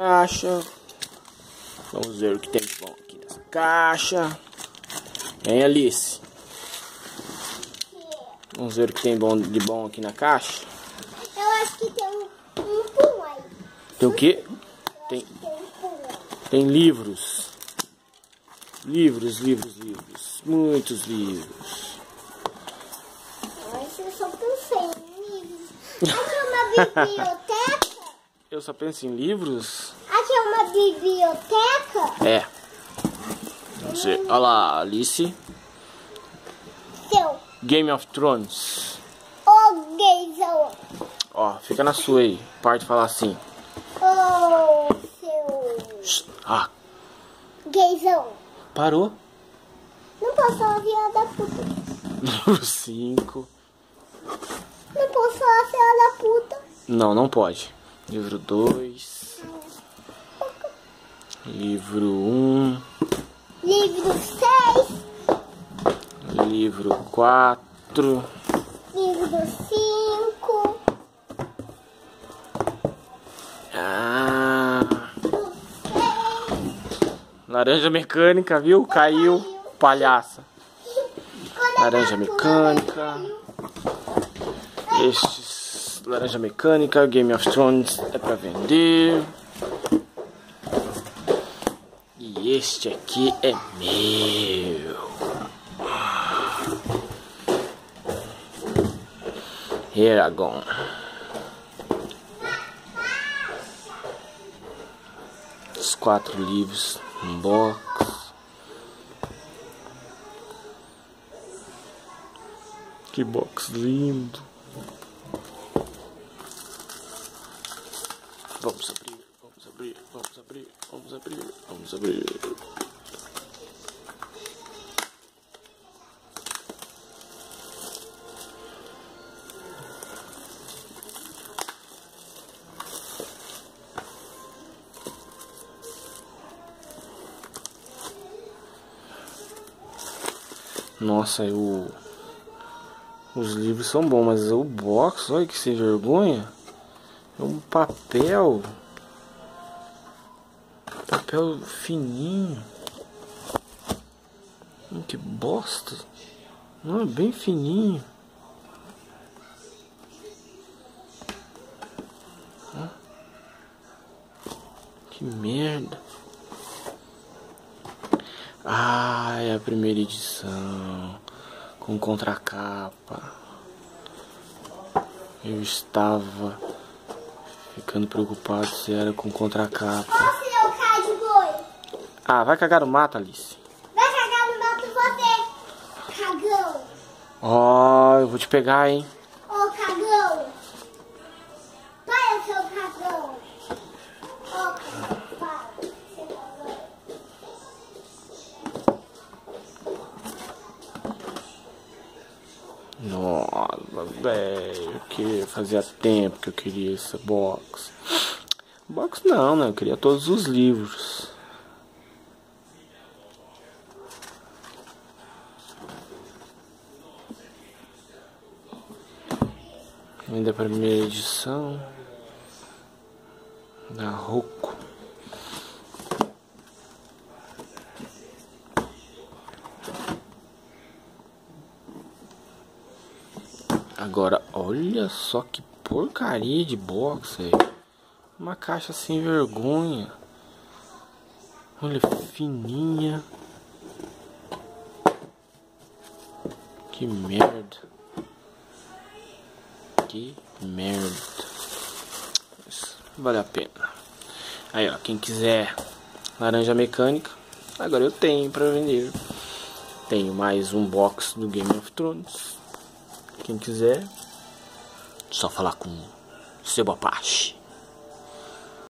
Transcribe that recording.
Caixa. Vamos ver o que tem de bom aqui nessa caixa. Vem, Alice. Vamos ver o que tem de bom aqui na caixa. Eu acho que tem um, um pum aí. Tem o quê? Tem, Tem um tem livros. Livros, livros, livros. Muitos livros. Mas eu só pensei em livros. Aqui é uma biblioteca? Eu só penso em livros? Aqui é uma biblioteca? É. Ver. Olha lá, Alice. Seu. Game of Thrones. Ô, gaysão. Ó, fica na sua aí. Parte de falar assim. Ô, seu. Ah, Gaysão. parou. Não posso falar filha da puta. Livro 5. Não posso falar filha da puta. Não, não pode. Livro 2. Livro 1. Um, Livro 6. livro 4. Livro 5. Ah, laranja mecânica, viu? Caiu. Palhaça. Laranja mecânica. Estes laranja mecânica, Game of Thrones é pra vender. E este aqui é meu. Eragon. Os quatro livros, um box. Que box lindo. Vamos abrir, vamos abrir, vamos abrir, vamos abrir, vamos abrir. Nossa, o os livros são bons, mas o box, olha que sem vergonha. É um papel. Papel fininho. Hum, que bosta. Não, é bem fininho. Que merda. Ah, é a primeira edição com contracapa. Eu estava ficando preocupado se era com contracapa. Ô, seu cara de boi. Ah, vai cagar no mato, Alice. Vai cagar no mato você. Cagão. Ó, eu vou te pegar, hein? Nossa, velho, que fazia tempo que eu queria essa box. Box não, né? Eu queria todos os livros. Ainda a primeira edição da Roku. Agora, olha só que porcaria de box, velho. Uma caixa sem vergonha. Olha, fininha. Que merda. Que merda. Vale a pena. Aí, ó, quem quiser laranja mecânica, agora eu tenho pra vender. Tenho mais um box do Game of Thrones. Quem quiser, só falar com Seu Apache.